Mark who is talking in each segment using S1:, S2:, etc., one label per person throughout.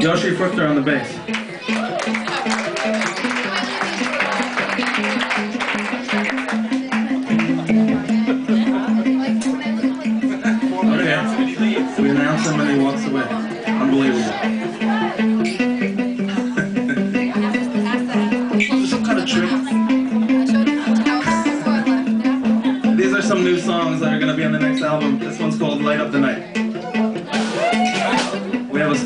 S1: Yoshi Fruchter on the bass. Okay. We announce him and he walks away. Unbelievable. Some kind of trick. These are some new songs that are going to be on the next album. This one's called Light Up the Night.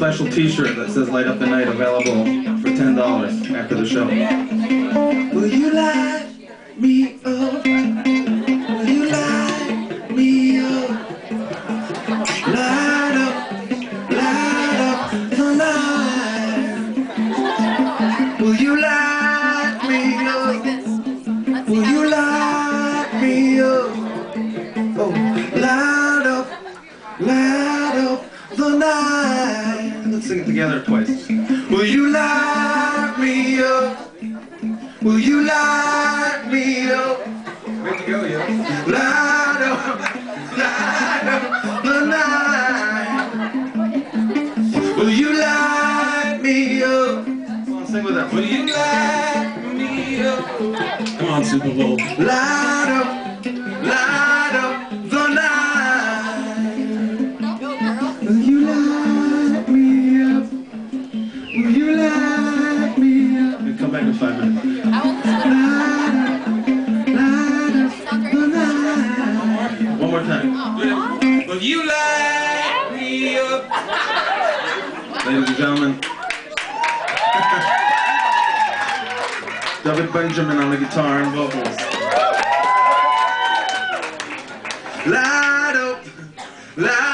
S1: Special t-shirt that says Light Up the Night available for $10 after the show. Will you light me up? Sing it together twice. Will you light me up? Will you light me up? Way to go, yo. Light up, light up the night. Will you light me up? Come on, sing with us. Will you light me up?
S2: Come on, Super Bowl.
S1: Light up, light up you light me up? Ladies and gentlemen. David Benjamin on the guitar and vocals. Light up, light